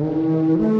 you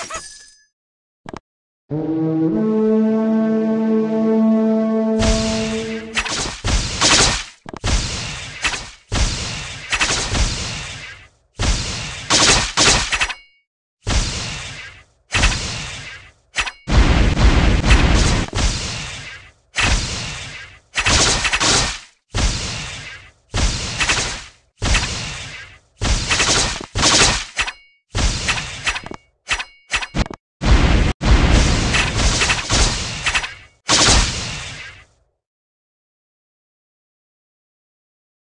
Ha ha ha!